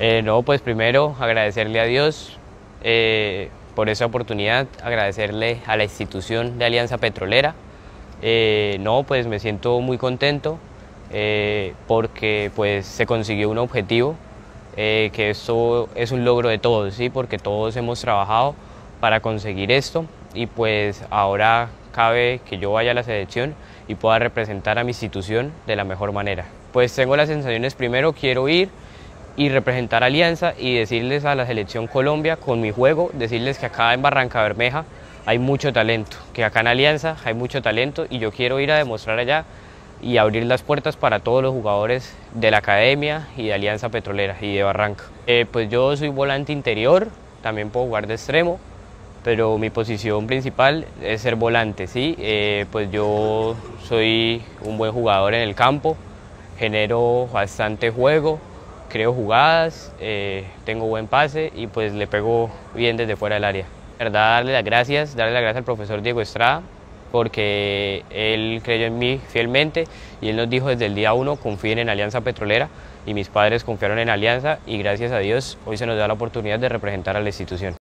Eh, no, pues primero agradecerle a Dios eh, por esa oportunidad, agradecerle a la institución de Alianza Petrolera. Eh, no, pues me siento muy contento porque pues se consiguió un objetivo, que esto es un logro de todos, ¿sí? porque todos hemos trabajado para conseguir esto y pues ahora cabe que yo vaya a la selección y pueda representar a mi institución de la mejor manera. Pues tengo las sensaciones, primero quiero ir y representar Alianza y decirles a la selección Colombia con mi juego, decirles que acá en Barranca Bermeja hay mucho talento, que acá en Alianza hay mucho talento y yo quiero ir a demostrar allá y abrir las puertas para todos los jugadores de la academia y de Alianza Petrolera y de Barranca. Eh, pues yo soy volante interior, también puedo jugar de extremo, pero mi posición principal es ser volante, ¿sí? Eh, pues yo soy un buen jugador en el campo, genero bastante juego, creo jugadas, eh, tengo buen pase y pues le pego bien desde fuera del área. darle las gracias, darle las gracias al profesor Diego Estrada porque él creyó en mí fielmente y él nos dijo desde el día uno, confíen en Alianza Petrolera y mis padres confiaron en Alianza y gracias a Dios hoy se nos da la oportunidad de representar a la institución.